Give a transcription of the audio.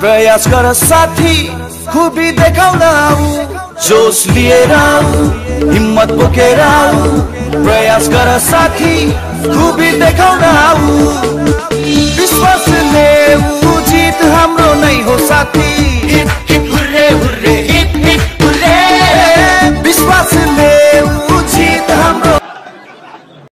प्रयास गर साथी खुबी देखाउन आऊ जोस लिएर आऊ, हिम्मत बोकेर आऊ, प्रयास गर साथी खुबी देखाउन आऊ विश्वास ऊ जित हाम्रो नै हो साथी।